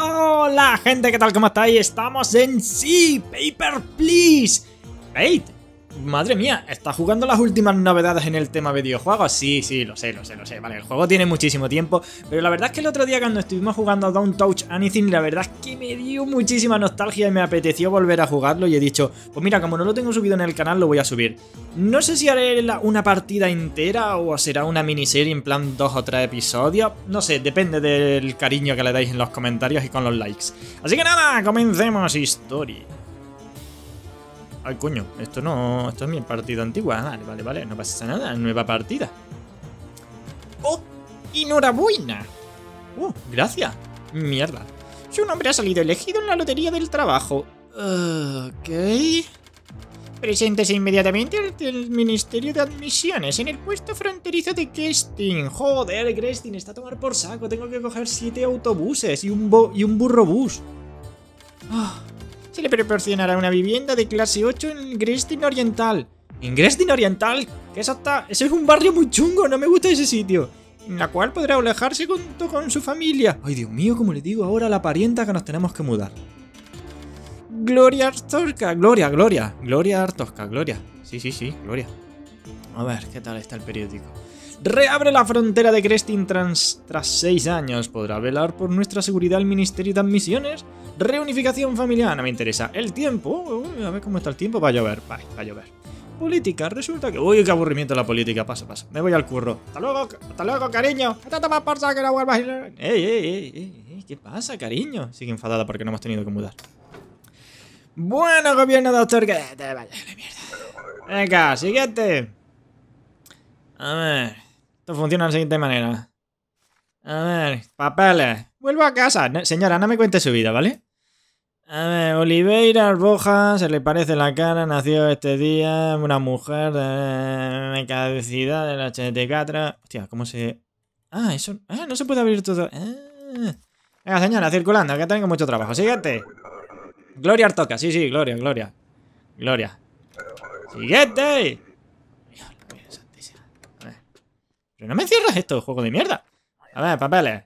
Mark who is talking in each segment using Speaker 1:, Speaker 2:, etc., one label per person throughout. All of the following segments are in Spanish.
Speaker 1: Hola gente, ¿qué tal? ¿Cómo estáis? Estamos en Sí, Paper Please. Wait, Madre mía, ¿está jugando las últimas novedades en el tema videojuegos? Sí, sí, lo sé, lo sé, lo sé. Vale, el juego tiene muchísimo tiempo, pero la verdad es que el otro día cuando estuvimos jugando a Don't Touch Anything, la verdad es que me dio muchísima nostalgia y me apeteció volver a jugarlo y he dicho, pues mira, como no lo tengo subido en el canal, lo voy a subir. No sé si haré una partida entera o será una miniserie en plan dos o tres episodios. No sé, depende del cariño que le dais en los comentarios y con los likes. Así que nada, comencemos historia. Ay, coño, esto no. Esto es mi partida antigua. Vale, vale, vale, no pasa nada. Nueva partida. ¡Oh! ¡Enhorabuena! ¡Oh! Gracias. Mierda. Su nombre ha salido elegido en la lotería del trabajo. Ok. Preséntese inmediatamente al Ministerio de Admisiones en el puesto fronterizo de Kestin. Joder, Kestin está a tomar por saco. Tengo que coger siete autobuses y un, y un burro bus. Ah se le proporcionará una vivienda de clase 8 en Grestin Oriental. ¿En Grestin Oriental? Que eso está... Eso es un barrio muy chungo, no me gusta ese sitio. En la cual podrá alejarse junto con su familia. Ay, Dios mío, como le digo ahora a la parienta que nos tenemos que mudar. Gloria Artosca, Gloria, Gloria, Gloria Artosca, Gloria. Sí, sí, sí, Gloria. A ver, ¿qué tal está el periódico? Reabre la frontera de Crestin tras, tras seis años. ¿Podrá velar por nuestra seguridad el Ministerio de Admisiones? Reunificación familiar, no me interesa. El tiempo, a ver cómo está el tiempo. Va a llover, va, a llover. Política, resulta que... Uy, qué aburrimiento la política. Paso, paso. Me voy al curro. Hasta luego, hasta luego, cariño. Hasta tomar por que no vuelvas Ey, ey, ey, ey, ¿qué pasa, cariño? Sigue enfadada porque no hemos tenido que mudar. Bueno, gobierno doctor, que. Venga, siguiente. A ver. Esto funciona de la siguiente manera. A ver, papeles. Vuelvo a casa. señora, no me cuente su vida, ¿vale? A ver, Oliveira Rojas, se le parece la cara, nació este día, una mujer de caducidad del 84. Hostia, ¿cómo se...? Ah, eso... Ah, no se puede abrir todo... Ah. Venga, señora, circulando, que tengo mucho trabajo. Siguiente. Gloria Artoca, sí, sí, Gloria, Gloria. Gloria. Siguiente. Pero no me cierras esto, juego de mierda. A ver, papeles.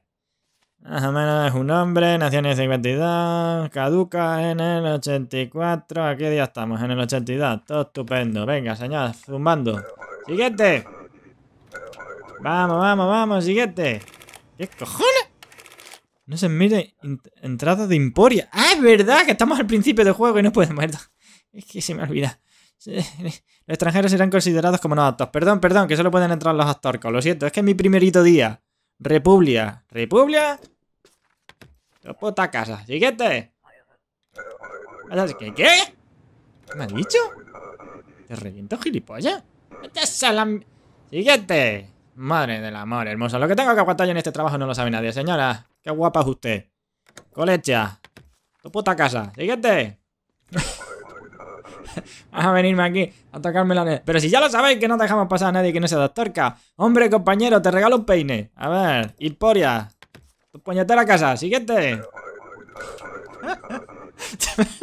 Speaker 1: Más o menos es un hombre, nació en el 52, caduca en el 84. ¿A qué día estamos? En el 82. Todo estupendo. Venga, señor, zumbando. ¡Siguiente! Vamos, vamos, vamos, siguiente. ¿Qué cojones? No se mire entrada de Emporia. ¡Ah, es verdad! Que estamos al principio del juego y no podemos... Es que se me olvida. Los extranjeros serán considerados como no aptos. Perdón, perdón, que solo pueden entrar los astorcos. Lo siento, es que es mi primerito día. Republia. ¿Republia? Tu puta casa. Siguiente. ¿Qué? ¿Qué? ¿Qué me ha dicho? ¿Te reviento, gilipollas? Siguiente. Madre del amor hermoso. Lo que tengo que aguantar en este trabajo no lo sabe nadie. Señora, qué guapa es usted. Colecha. Tu puta casa. Siguiente. Vas a venirme aquí a tocarme la... Pero si ya lo sabéis que no dejamos pasar a nadie que no sea doctorca. Hombre, compañero, te regalo un peine. A ver, Ilporia. Tu puñetera casa. Siguiente.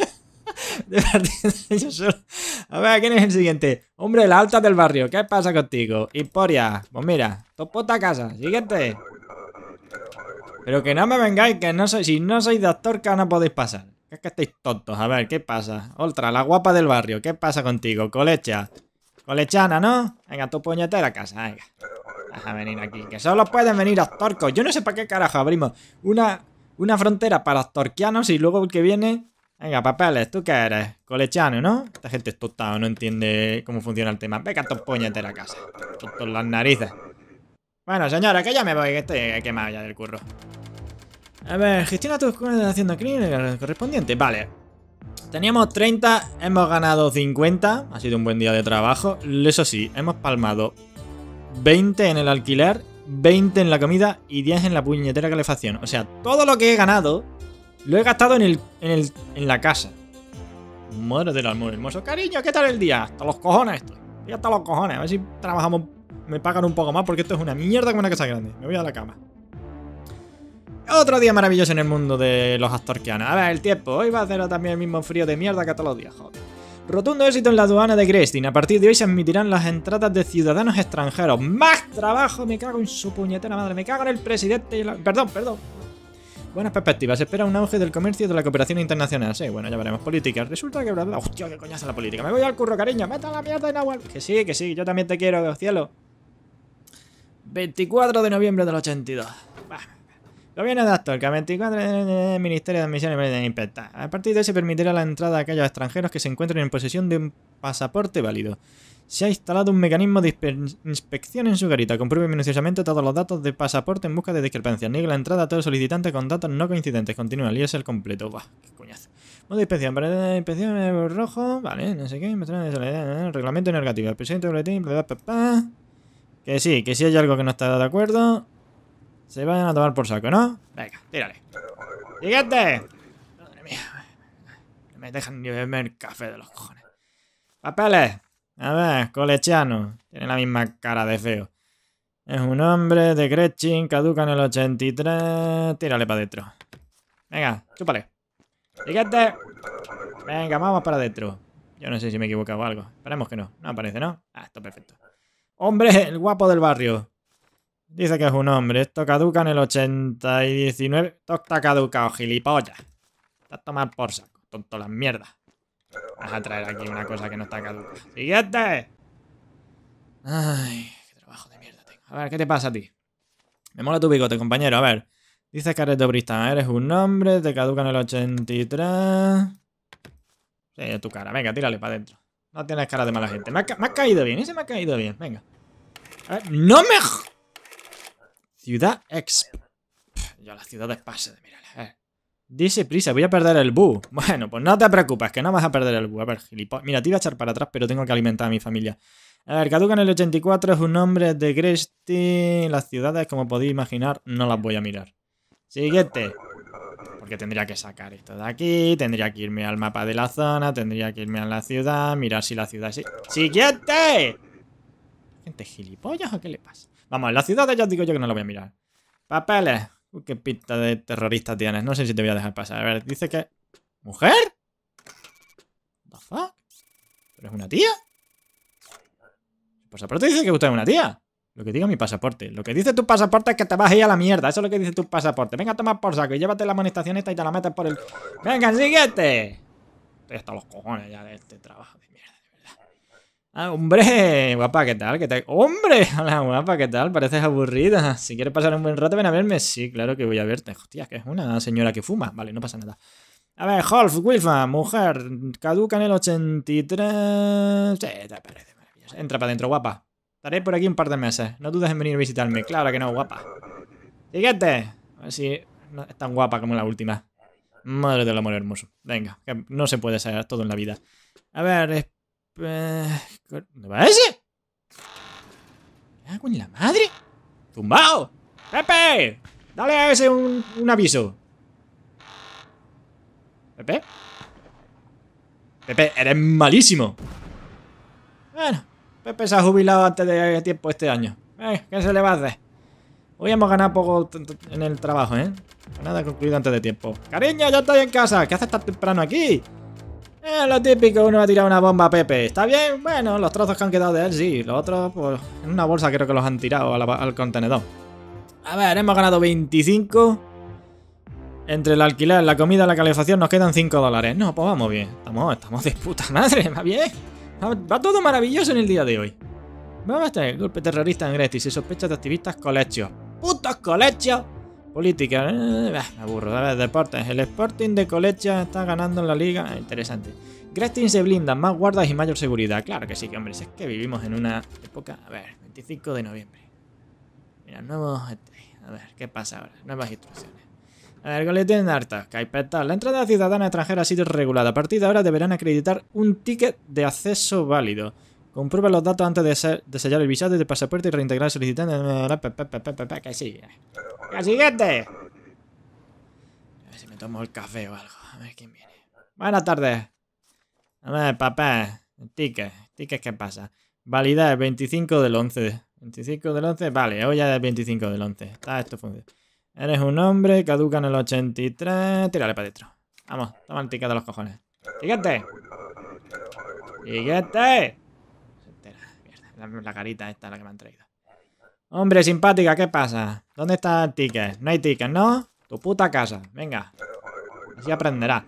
Speaker 1: A ver, ¿quién es el siguiente? Hombre, la alta del barrio. ¿Qué pasa contigo? Ilporia. Pues mira, tu puta casa. Siguiente. Pero que no me vengáis, que no soy, si no sois doctorca no podéis pasar. Es que estáis tontos. A ver, ¿qué pasa? Ultra, la guapa del barrio. ¿Qué pasa contigo? Colecha. Colechana, ¿no? Venga, tu puñetera casa. Venga. Deja venir aquí. Que solo pueden venir astorcos. Yo no sé para qué carajo abrimos una, una frontera para astorquianos y luego el que viene... Venga, papeles, ¿tú qué eres? Colechano, ¿no? Esta gente es tonta no entiende cómo funciona el tema. Venga, tu puñetera casa. Tontos las narices. Bueno, señora, que ya me voy, que estoy quemado ya del curro. A ver, gestiona tus haciendo crimen correspondiente. Vale. Teníamos 30, hemos ganado 50. Ha sido un buen día de trabajo. Eso sí, hemos palmado 20 en el alquiler, 20 en la comida y 10 en la puñetera calefacción. O sea, todo lo que he ganado lo he gastado en, el, en, el, en la casa. Madre del amor hermoso. Cariño, ¿qué tal el día? Hasta los cojones esto. Ya hasta los cojones. A ver si trabajamos, me pagan un poco más porque esto es una mierda como una casa grande. Me voy a la cama. Otro día maravilloso en el mundo de los astorquianos. A ver, el tiempo. Hoy va a hacer también el mismo frío de mierda que todos los días. Rotundo éxito en la aduana de Grestin. A partir de hoy se admitirán las entradas de ciudadanos extranjeros. ¡Más trabajo! Me cago en su puñetera madre. Me cago en el presidente y la... Perdón, perdón. Buenas perspectivas. Se espera un auge del comercio y de la cooperación internacional. Sí, bueno, ya veremos. Política. Resulta que... Hostia, qué coñazo la política. Me voy al curro, cariño. Meta la mierda de Nahual. Que sí, que sí. Yo también te quiero, cielo. 24 de noviembre del 82. Gobierno de Astorga, 24 de Ministerio de Admisión y Inspecta. A partir de ahí se permitirá la entrada a aquellos extranjeros que se encuentren en posesión de un pasaporte válido. Se ha instalado un mecanismo de inspección en su garita. Compruebe minuciosamente todos los datos de pasaporte en busca de discrepancias. Niegue la entrada a todo solicitante con datos no coincidentes. Continúa, es el completo. Buah, qué coñazo. Modo de inspección. Para inspección rojo. Vale, no sé qué. Reglamento negativo. El presidente de boletín. Que sí, que si hay algo que no está de acuerdo. Se vayan a tomar por saco, ¿no? Venga, tírale. ¡Siguiente! Madre mía. No me dejan ni beber café de los cojones. ¡Papeles! A ver, colechiano. Tiene la misma cara de feo. Es un hombre de Gretchen, caduca en el 83. Tírale para adentro. Venga, chúpale. ¡Siguiente! Venga, vamos para adentro. Yo no sé si me he equivocado o algo. Esperemos que no. No aparece, ¿no? Ah, está perfecto. ¡Hombre, el guapo del barrio! Dice que es un hombre. Esto caduca en el 80 y 19. Esto está caducado, gilipollas. Está a tomar por saco, tonto las mierdas. Vas a traer aquí una cosa que no está caduca. ¡Siguiente! Ay, qué trabajo de mierda tengo. A ver, ¿qué te pasa a ti? Me mola tu bigote, compañero. A ver. Dices que eres dobrista. Eres un hombre, te caduca en el 83. Sí, es tu cara. Venga, tírale para adentro. No tienes cara de mala gente. Me ha, me ha, caído bien, ese me ha caído bien. Venga. A ver, ¡No me... Ciudad Exp. Ya la ciudad es pase de mirar. Eh. Dice prisa, voy a perder el bu. Bueno, pues no te preocupes, que no vas a perder el bu. A ver, gilipollas. Mira, te iba a echar para atrás, pero tengo que alimentar a mi familia. A ver, caduca en el 84 es un nombre de Gresti. Las ciudades, como podéis imaginar, no las voy a mirar. Siguiente. Porque tendría que sacar esto de aquí, tendría que irme al mapa de la zona, tendría que irme a la ciudad, mirar si la ciudad... Sí. ¡Siguiente! ¿Gente gilipollas o qué le pasa? Vamos, la ciudad ya os digo yo que no lo voy a mirar. Papeles. Uy, qué pinta de terrorista tienes. No sé si te voy a dejar pasar. A ver, dice que... ¿Mujer? ¿The fuck? ¿Pero es una tía? El pasaporte dice que usted es una tía. Lo que diga mi pasaporte. Lo que dice tu pasaporte es que te vas a ir a la mierda. Eso es lo que dice tu pasaporte. Venga, toma por saco y llévate la amonestación esta y te la metes por el... ¡Venga, siguiente! Estoy hasta los cojones ya de este trabajo. Ah, hombre, guapa, ¿qué tal? ¿Qué tal? ¡Hombre! Hola, guapa, ¿qué tal? Pareces aburrida. Si quieres pasar un buen rato, ven a verme. Sí, claro que voy a verte. Hostia, que es una señora que fuma. Vale, no pasa nada. A ver, Holf, Wilfa, mujer, caduca en el 83. Sí, te parece maravilloso. Entra para adentro, guapa. Estaré por aquí un par de meses. No dudes en venir a visitarme. Claro que no, guapa. Siguiente. A ver si es tan guapa como la última. Madre del amor hermoso. Venga, que no se puede ser todo en la vida. A ver, ¿Dónde va ese? ¿Me hago en la madre? ¡Zumbao! ¡Pepe! Dale a ese un, un aviso. ¿Pepe? Pepe, eres malísimo. Bueno, Pepe se ha jubilado antes de tiempo este año. Eh, ¿Qué se le va a hacer? Hoy hemos ganado poco en el trabajo, ¿eh? Nada concluido antes de tiempo. Cariño, ya estoy en casa. ¿Qué haces tan temprano aquí? Eh, lo típico, uno ha tirado una bomba a Pepe. ¿Está bien? Bueno, los trozos que han quedado de él, sí. Los otros, pues, en una bolsa creo que los han tirado al, contenedor. A ver, hemos ganado 25. Entre el alquiler, la comida y la calefacción nos quedan 5 dólares. No, pues vamos bien. Estamos, estamos de puta madre, va bien. Va, todo maravilloso en el día de hoy. Vamos a estar golpe terrorista en Greti. Se sospecha de activistas colegios. ¡Putos colegios! Política, eh, me aburro. A ver, deportes. El Sporting de Colecha está ganando en la liga. Ah, interesante. Grestin se blinda, más guardas y mayor seguridad. Claro que sí, que hombre, es que vivimos en una época. A ver, 25 de noviembre. Mira, nuevos. A ver, ¿qué pasa ahora? Nuevas instrucciones. A ver, Goletín Arta, Caipetal. La entrada ciudadana extranjera ha sido regulada. A partir de ahora deberán acreditar un ticket de acceso válido. Comprueba los datos antes de, sellar el visado de pasaporte y reintegrar el. Que sí. ¡Que siguiente! A ver si me tomo el café o algo. A ver quién viene. Buenas tardes. A ver, papá. Ticket. Ticket, ¿qué pasa? Validad 25 del 11. 25 del 11. Vale, hoy ya es 25 del 11. Está esto funciona. Eres un hombre, caduca en el 83. Tírale para adentro. Vamos, toma el ticket de los cojones. ¡Siguiente! ¡Siguiente! La, carita esta la que me han traído. Hombre, simpática, ¿qué pasa? ¿Dónde está el ticket? No hay ticket, ¿no? Tu puta casa. Venga. Así aprenderá.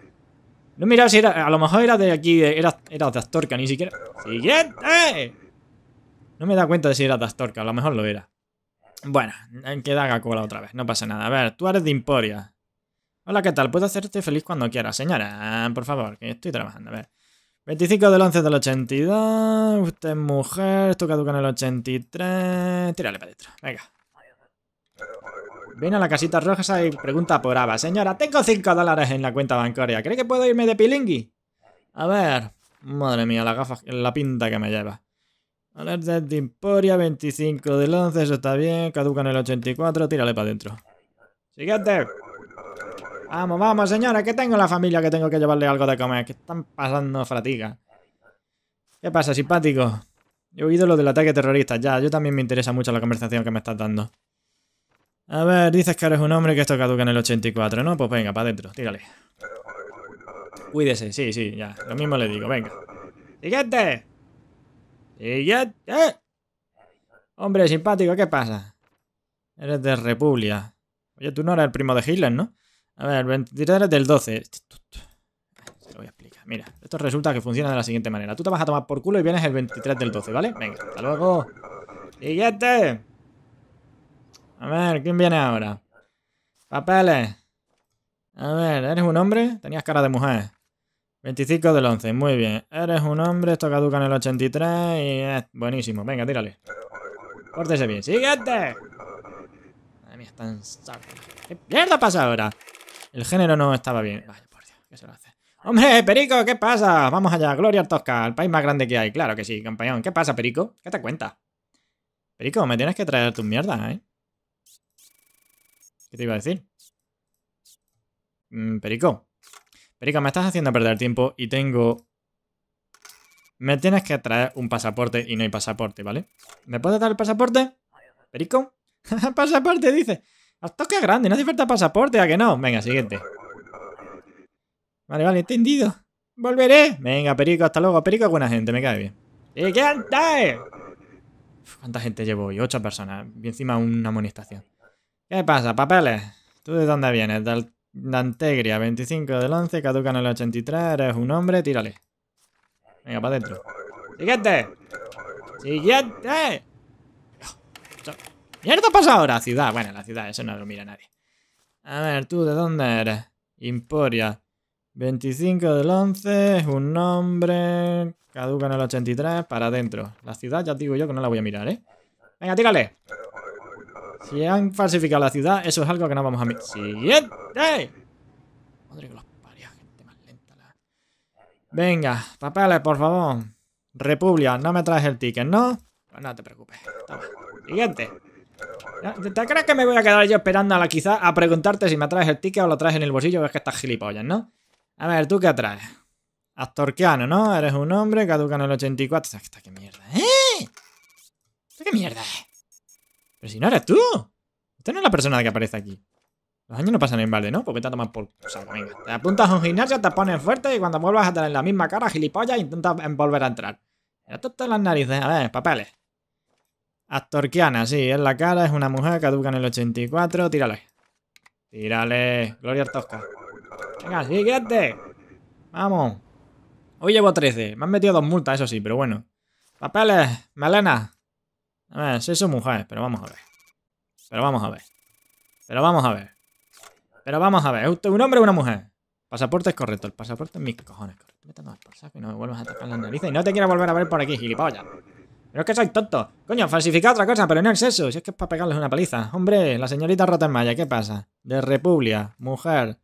Speaker 1: No mira si era. A lo mejor era de aquí. Era, era de ni siquiera. ¡Siguiente! No me da cuenta de si era de Astorca. A lo mejor lo era. Bueno, que haga cola otra vez. No pasa nada. A ver, tú eres de Emporia. Hola, ¿qué tal? Puedo hacerte feliz cuando quieras, señora. Por favor, que estoy trabajando. A ver. 25 del 11 del 82. Usted es mujer. Esto caduca en el 83. Tírale para adentro. Venga. Viene a la casita roja y pregunta por Ava. Señora, tengo 5 dólares en la cuenta bancaria. ¿Cree que puedo irme de pilingui? A ver. Madre mía, la gafa, la pinta que me lleva. Alerta de Emporia, 25 del 11, eso está bien. Caduca en el 84, tírale para adentro. Siguiente. Vamos, vamos, señora, que tengo la familia que tengo que llevarle algo de comer. Que están pasando fratiga. ¿Qué pasa, simpático? He oído lo del ataque terrorista. Ya, yo también me interesa mucho la conversación que me estás dando. A ver, dices que eres un hombre que esto caduca en el 84, ¿no? Pues venga, para adentro, tírale. Cuídese, sí, sí, ya. Lo mismo le digo, venga. ¡Siguiente! ¡Siguiente! Hombre, simpático, ¿qué pasa? Eres de República. Oye, tú no eres el primo de Hitler, ¿no? A ver, 23 del 12. Se lo voy a explicar. Mira, esto resulta que funciona de la siguiente manera. Tú te vas a tomar por culo y vienes el 23 del 12, ¿vale? Venga, hasta luego. ¡Siguiente! A ver, ¿quién viene ahora? Papeles. A ver, ¿eres un hombre? Tenías cara de mujer. 25 del 11, muy bien. Eres un hombre, esto caduca en el 83 y es buenísimo. Venga, tírale. Córtese bien. ¡Siguiente! Madre mía, están... ¿Qué mierda pasa ahora? El género no estaba bien. Vaya, por Dios, ¿qué se lo hace? ¡Hombre, Perico! ¿Qué pasa? Vamos allá, Gloria Tosca, el país más grande que hay. Claro que sí, campeón. ¿Qué pasa, Perico? ¿Qué te cuenta? Perico, me tienes que traer tus mierdas, ¿eh? ¿Qué te iba a decir? Mm, Perico. Perico, me estás haciendo perder tiempo y tengo... Me tienes que traer un pasaporte y no hay pasaporte, ¿vale? ¿Me puedes dar el pasaporte? Perico. pasaporte, dice. Hasta que grande, no hace falta pasaporte, ¿a que no? Venga, siguiente. Vale, vale, entendido. Volveré. Venga, Perico, hasta luego. Perico es buena gente, me cae bien. ¡Siguiente! ¿Cuánta gente llevo hoy? Ocho personas. Y encima una amonestación. ¿Qué pasa, papeles? ¿Tú de dónde vienes? Del Dantegria, 25 del 11, caduca en el 83, eres un hombre, tírale. Venga, para adentro. ¡Siguiente! ¡Siguiente! ¿Mierda pasa ahora? Ciudad. Bueno, la ciudad, eso no lo mira nadie. A ver, ¿tú de dónde eres? Emporia. 25 del 11, es un nombre. Caduca en el 83, para adentro. La ciudad, ya digo yo que no la voy a mirar, ¿eh? Venga, tírale. Si han falsificado la ciudad, eso es algo que no vamos a mirar. ¡Siguiente! Madre que los gente más lenta. La... Venga, papeles, por favor. República, no me traes el ticket, ¿no? Pues no te preocupes. Siguiente. ¿Te crees que me voy a quedar yo esperando a la quizá a preguntarte si me traes el ticket o lo traes en el bolsillo? Es que estás gilipollas, ¿no? A ver, ¿tú qué traes? Astorquiano, ¿no? Eres un hombre, caduca en el 84. ¿Esta qué mierda, eh? ¿Esta qué mierda es? Pero si no eres tú. Esta no es la persona que aparece aquí. Los años no pasan en balde, ¿no? Porque te tomas por... O sea, venga. Te apuntas a un gimnasio, te pones fuerte y cuando vuelvas a tener la misma cara, gilipollas, intentas volver a entrar. Mira, todas las narices. A ver, papeles. Astorquiana, sí, es la cara, es una mujer, caduca en el 84. Tírale. Tírale. Gloria Tosca. Venga, siguiente. Vamos. Hoy llevo 13. Me han metido dos multas, eso sí, pero bueno. Papeles, melena. A ver, soy su mujer, pero vamos a ver. Pero vamos a ver. Pero vamos a ver. Pero vamos a ver. ¿Es usted un hombre o una mujer? Pasaporte es correcto. El pasaporte es mis cojones. Correcto. Vete a por y no me vuelvas a tocar las narices. Y no te quiero volver a ver por aquí, gilipollas. Pero es que soy tonto. Coño, falsificar otra cosa, pero no es eso. Si es que es para pegarles una paliza. Hombre, la señorita Rottenmeier, ¿qué pasa? De República, mujer.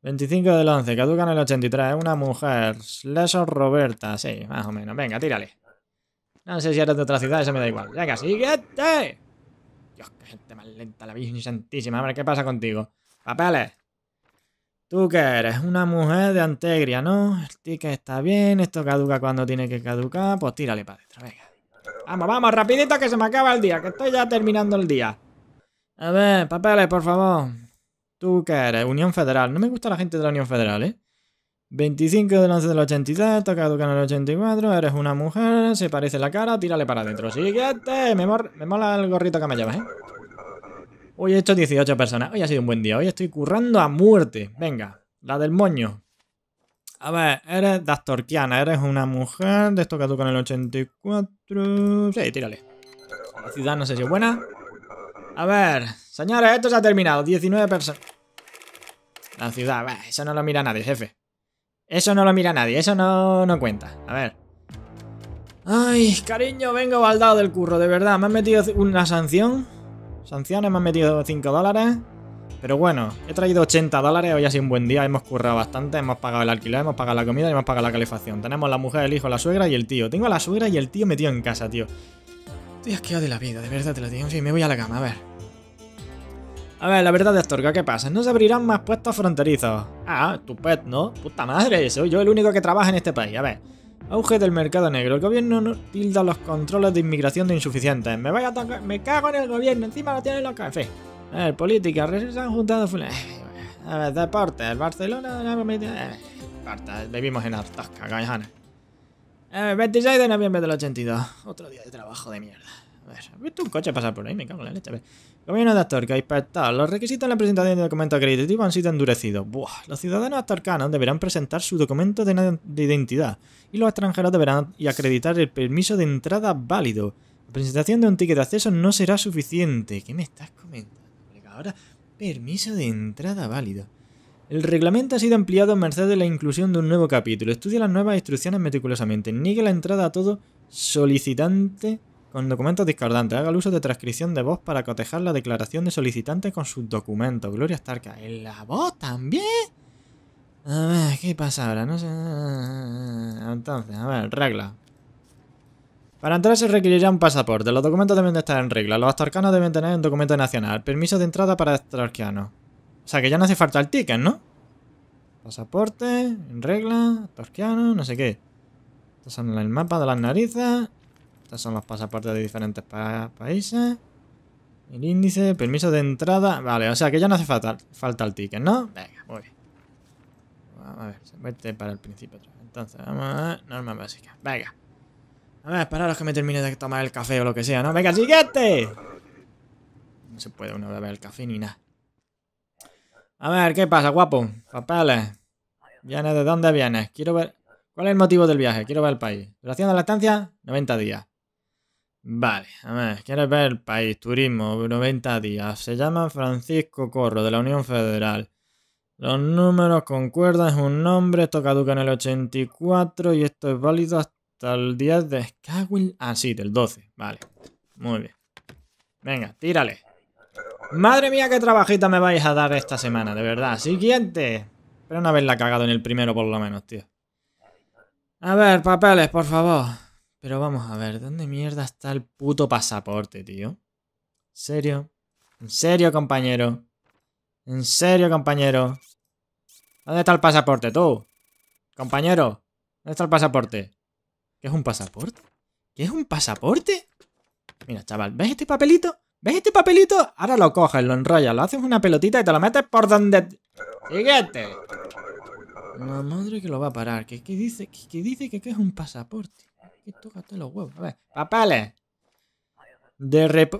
Speaker 1: 25 del 11, caduca en el 83, es una mujer. Lesor Roberta, sí, más o menos. Venga, tírale. No sé si eres de otra ciudad, eso me da igual. Venga, siguiente. Dios, qué gente más lenta, la Virgen Santísima. A ver, ¿qué pasa contigo? Papeles. ¿Tú qué eres? Una mujer de Antegria, ¿no? El ticket está bien, esto caduca cuando tiene que caducar. Pues tírale para adentro, venga. Vamos, vamos, rapidito que se me acaba el día, que estoy ya terminando el día. A ver, papeles, por favor. ¿Tú qué eres? Unión Federal. No me gusta la gente de la Unión Federal, ¿eh? 25 del 11 del 83, toca en el 84, eres una mujer, se parece la cara, tírale para adentro. Siguiente, me, me mola el gorrito que me llevas, ¿eh? Hoy he hecho 18 personas. Hoy ha sido un buen día. Hoy estoy currando a muerte. Venga, la del moño. A ver, eres dastorquiana. Eres una mujer de esto que tú con el 84. Sí, tírale. La ciudad no sé si es buena. A ver, señores, esto se ha terminado. 19 personas. La ciudad, bah, eso no lo mira nadie, jefe. Eso no lo mira nadie, eso no, no cuenta. A ver. Ay, cariño, vengo baldado del curro, de verdad. Me han metido una sanción. Sanciones, me han metido 5 dólares. Pero bueno, he traído 80 dólares, hoy ha sido un buen día, hemos currado bastante, hemos pagado el alquiler, hemos pagado la comida y hemos pagado la calefacción. Tenemos la mujer, el hijo, la suegra y el tío. Tengo a la suegra y el tío metido en casa, tío. Estoy asqueado de la vida, de verdad te lo digo. En fin, me voy a la cama, a ver. A ver, la verdad de Astorga, ¿qué pasa? No se abrirán más puestos fronterizos. Ah, tu pet, ¿no? Puta madre, soy yo el único que trabaja en este país. A ver. Auge del mercado negro. El gobierno no tilda los controles de inmigración de insuficientes. Me voy a tocar. Me cago en el gobierno. Encima lo tienen los cafés. A ver, política. Se han juntado. A ver, deporte. El Barcelona. Eh, vivimos en hartas cagajanes. Eh, 26 de noviembre del 82. Otro día de trabajo de mierda. A ver, ¿has visto un coche pasar por ahí? Me cago en la leche. A ver. Gobierno de Astorca, inspector. Los requisitos en la presentación de documento acreditativo han sido endurecidos. Buah, los ciudadanos astorcanos deberán presentar su documento de, identidad y los extranjeros deberán y acreditar el permiso de entrada válido. La presentación de un ticket de acceso no será suficiente. ¿Qué me estás comentando? Ahora, permiso de entrada válido. El reglamento ha sido ampliado en merced de la inclusión de un nuevo capítulo. Estudia las nuevas instrucciones meticulosamente. Niegue la entrada a todo solicitante con documentos discordantes. Haga el uso de transcripción de voz para cotejar la declaración de solicitante con sus documentos. Gloria Starka. ¿En la voz también? A ver, ¿qué pasa ahora? No sé. Entonces, a ver, regla. Para entrar se requerirá un pasaporte. Los documentos deben de estar en regla. Los astorcanos deben tener un documento nacional. Permiso de entrada para astorcanos. O sea que ya no hace falta el ticket, ¿no? Pasaporte, en regla, astorquiano, no sé qué. Estos son el mapa de las narices. Estos son los pasaportes de diferentes países. El índice, permiso de entrada. Vale, o sea que ya no hace falta, el ticket, ¿no? Venga, muy bien. A ver, se mete para el principio. Entonces, vamos a ver, norma básica. Venga. A ver, esperaros que me termine de tomar el café o lo que sea, ¿no? ¡Venga, siguiente! No se puede uno beber el café ni nada. A ver, ¿qué pasa, guapo? Papeles. ¿Vienes de dónde vienes? Quiero ver... ¿Cuál es el motivo del viaje? Quiero ver el país. ¿Duración de la estancia? 90 días. Vale, a ver, ¿quieres ver el país? Turismo, 90 días. Se llama Francisco Corro, de la Unión Federal. Los números concuerdan, es un nombre, esto caduca en el 84 y esto es válido hasta el 10 de. Ah, sí, del 12. Vale, muy bien. Venga, tírale. Madre mía, qué trabajita me vais a dar esta semana, de verdad. Siguiente. Pero no haberla cagado en el primero por lo menos, tío. A ver, papeles, por favor. Pero vamos a ver, ¿dónde mierda está el puto pasaporte, tío? ¿En serio? ¿En serio, compañero? ¿En serio, compañero? ¿Dónde está el pasaporte, tú? Compañero, ¿dónde está el pasaporte? ¿Qué es un pasaporte? ¿Qué es un pasaporte? Mira, chaval, ¿ves este papelito? ¿Ves este papelito? Ahora lo coges, lo enrollas, lo haces una pelotita y te lo metes por donde... ¡Siguiente! La madre que lo va a parar. ¿Qué, dice? ¿Qué, dice que, es un pasaporte? Que tócate los huevos. A ver, papeles. De rep...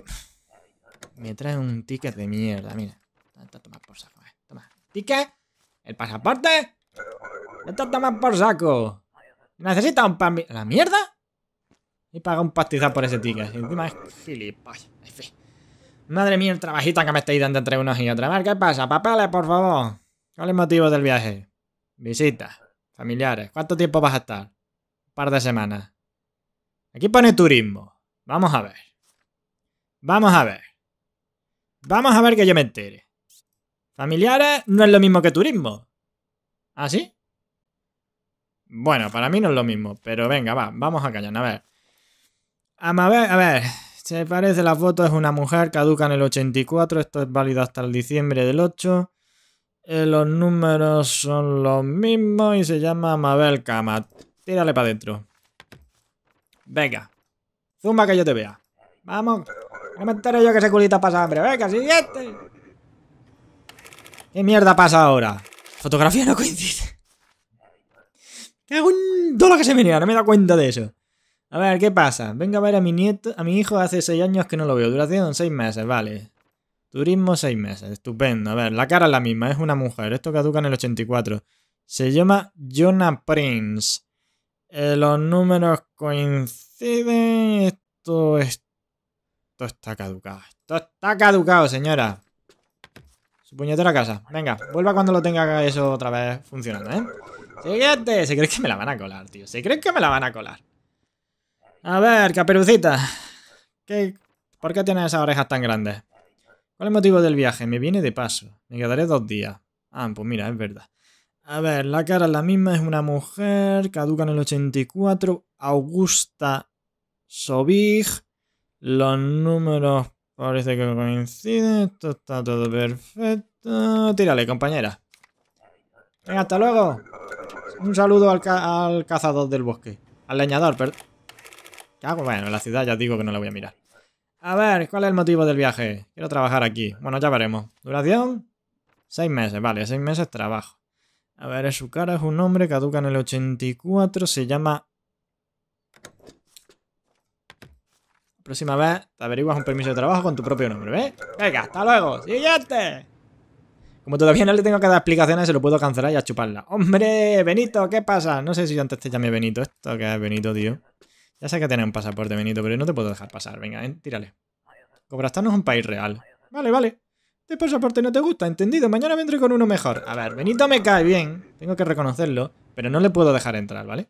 Speaker 1: Me trae un ticket de mierda, mira. Toma por saco, eh. Toma. ¿Ticket? ¿El pasaporte? Esto toma por saco. Necesita un pan... ¿La mierda? Y paga un pastizal por ese ticket. Y encima es gilipollas. Madre mía, el trabajito que me estáis dando entre unos y otros. A ver, ¿qué pasa? Papeles, por favor. ¿Cuál es el motivo del viaje? Visitas. Familiares. ¿Cuánto tiempo vas a estar? Un par de semanas. Aquí pone turismo. Vamos a ver. Vamos a ver. Vamos a ver que yo me entere. Familiares no es lo mismo que turismo. ¿Ah, sí? Bueno, para mí no es lo mismo, pero venga, va, vamos a callar, a ver. A a ver, se parece la foto, es una mujer, caduca en el 84, esto es válido hasta el diciembre del 8. Eh, los números son los mismos y se llama Mabel Kamat. Tírale para adentro. Venga. Zumba que yo te vea. Vamos. No me entero yo que ese culito pasa hambre. Venga, siguiente. ¿Qué mierda pasa ahora? Fotografía no coincide. ¿Qué un dólar que se niega? No me da cuenta de eso. A ver, ¿qué pasa? Venga a ver a mi nieto, a mi hijo hace seis años que no lo veo. Duración seis meses, vale. Turismo seis meses, estupendo. A ver, la cara es la misma, es una mujer. Esto caduca en el 84. Se llama Jonah Prince. Eh, los números coinciden. Esto, esto está caducado. Esto está caducado, señora. Su puñetera casa. Venga, vuelva cuando lo tenga eso otra vez funcionando, ¿eh? Siguiente. Se cree que me la van a colar, tío. Se cree que me la van a colar. A ver, caperucita. ¿Qué? ¿Por qué tienes esas orejas tan grandes? ¿Cuál es el motivo del viaje? Me viene de paso. Me quedaré dos días. Ah, pues mira, es verdad. A ver, la cara es la misma, es una mujer, caduca en el 84, Augusta Sobig. Los números parece que coinciden, esto está todo perfecto. Tírale, compañera. Venga, hasta luego. Un saludo al, cazador del bosque. Al leñador, perdón. Bueno, en la ciudad ya digo que no la voy a mirar. A ver, ¿cuál es el motivo del viaje? Quiero trabajar aquí. Bueno, ya veremos. ¿Duración? Seis meses, vale, seis meses trabajo. A ver, su cara, es un nombre, caduca en el 84, se llama... Próxima vez te averiguas un permiso de trabajo con tu propio nombre, ¿ves? Venga, hasta luego. ¡Siguiente! Como todavía no le tengo que dar explicaciones, se lo puedo cancelar y a chuparla. ¡Hombre! Benito, ¿qué pasa? No sé si yo antes te llamé Benito. ¿Esto qué es Benito, tío? Ya sé que tiene un pasaporte, Benito, pero no te puedo dejar pasar. Venga, ¿eh? tírale. Cobrastán es un país real. Vale, vale. ¿Este pasaporte no te gusta? Entendido. Mañana vendré con uno mejor. A ver, Benito me cae bien. Tengo que reconocerlo. Pero no le puedo dejar entrar, ¿vale?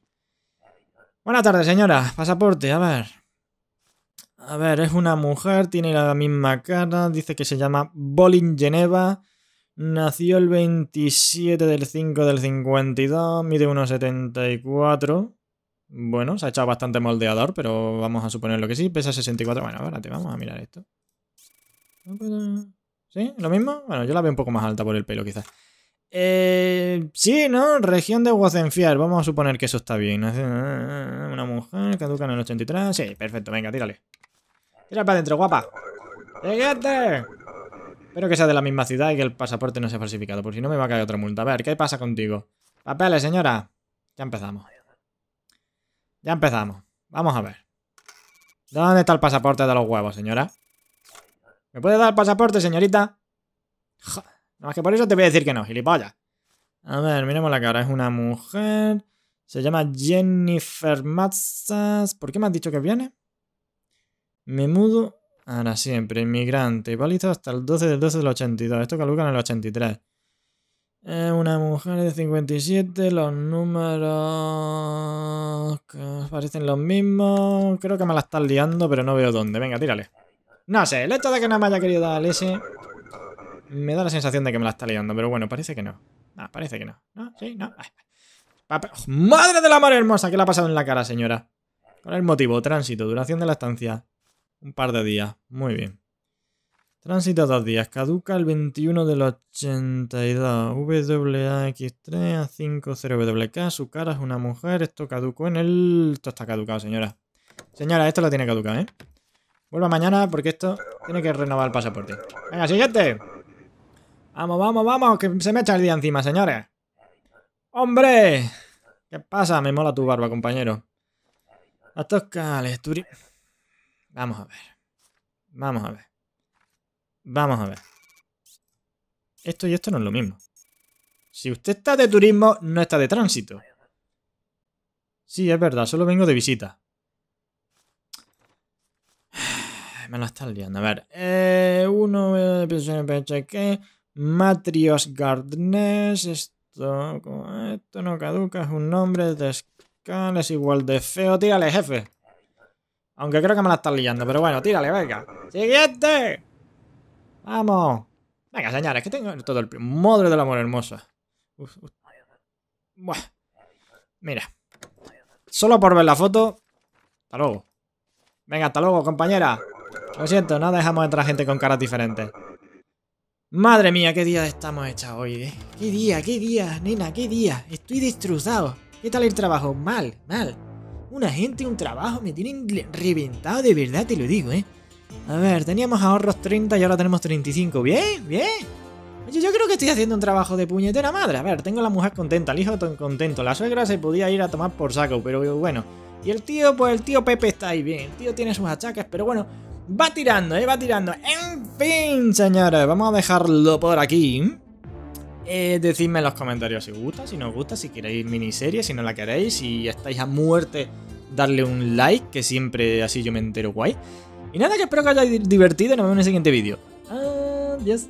Speaker 1: Buenas tardes, señora. Pasaporte, a ver. A ver, es una mujer, tiene la misma cara. Dice que se llama Bolin Geneva. Nació el 27 del 5 del 52. Mide 1,74. Bueno, se ha echado bastante moldeador, pero vamos a suponerlo que sí. Pesa 64. Bueno, espérate, vamos a mirar esto. ¿Sí? ¿Lo mismo? Bueno, yo la veo un poco más alta por el pelo, quizás. Eh, sí, ¿no? Región de Wozenfier. Vamos a suponer que eso está bien. Una mujer caduca en el 83. Sí, perfecto. Venga, tírale. Tira para adentro, guapa. ¡Siguiente! Espero que sea de la misma ciudad y que el pasaporte no sea falsificado, por si no me va a caer otra multa. A ver, ¿qué pasa contigo? Papeles, señora. Ya empezamos. Ya empezamos. Vamos a ver. ¿Dónde está el pasaporte de los huevos, señora? ¿Me puede dar el pasaporte, señorita? Nada más que por eso te voy a decir que no, gilipollas. A ver, miremos la cara. Es una mujer. Se llama Jennifer Matzas. ¿Por qué me has dicho que viene? Me mudo ahora siempre. Inmigrante. Válido hasta el 12 del 12 del 82. Esto caduca en el 83. Es una mujer de 57. Los números... parecen los mismos. Creo que me la estás liando, pero no veo dónde. Venga, tírale. No sé, el hecho de que no me haya querido dar ese me da la sensación de que me la está liando, pero bueno, parece que no. No, parece que no. ¿No? ¿Sí? ¿No? ¡Madre del amor hermosa! ¿Qué le ha pasado en la cara, señora? ¿Cuál es el motivo? Tránsito, duración de la estancia. Un par de días. Muy bien. Tránsito dos días. Caduca el 21 del 82. WAX3 a 50WK. Su cara es una mujer. Esto caducó en el... Esto está caducado, señora. Señora, esto lo tiene caducado, ¿eh? Vuelva mañana porque esto tiene que renovar el pasaporte. Venga, siguiente. Vamos, vamos, vamos, que se me echa el día encima, señores. ¡Hombre! ¿Qué pasa? Me mola tu barba, compañero. A cales, turi... Vamos a ver. Vamos a ver. Vamos a ver. Esto y esto no es lo mismo. Si usted está de turismo, no está de tránsito. Sí, es verdad, solo vengo de visita. me la están liando. A ver. Eh, uno, eh, que Matrios Gardnes. Esto, esto no caduca, es un nombre de escala, es igual de feo. Tírale, jefe. Aunque creo que me la están liando, pero bueno, tírale, venga. ¡Siguiente! ¡Vamos! Venga, señores, que tengo todo el... Madre del amor hermosa. Buah. Mira. Solo por ver la foto. Hasta luego. Venga, hasta luego, compañera. Lo siento, no dejamos entrar gente con caras diferentes. Madre mía, qué día estamos hechos hoy, ¿eh? Qué día, qué día, nena, qué día. Estoy destrozado. ¿Qué tal el trabajo? Mal, mal. Una gente, un trabajo, me tienen reventado de verdad, te lo digo, ¿eh? A ver, teníamos ahorros 30 y ahora tenemos 35. Bien, bien. Oye, yo creo que estoy haciendo un trabajo de puñetera madre. A ver, tengo a la mujer contenta, el hijo contento. La suegra se podía ir a tomar por saco, pero bueno. Y el tío, pues el tío Pepe está ahí bien. El tío tiene sus achaques, pero bueno, Va tirando, eh, va tirando. En fin, señores, vamos a dejarlo por aquí. Eh, decidme en los comentarios si os gusta, si no os gusta, si queréis miniserie, si no la queréis, si estáis a muerte, darle un like, que siempre así yo me entero guay. Y nada, que espero que os haya divertido y nos vemos en el siguiente vídeo. Adiós.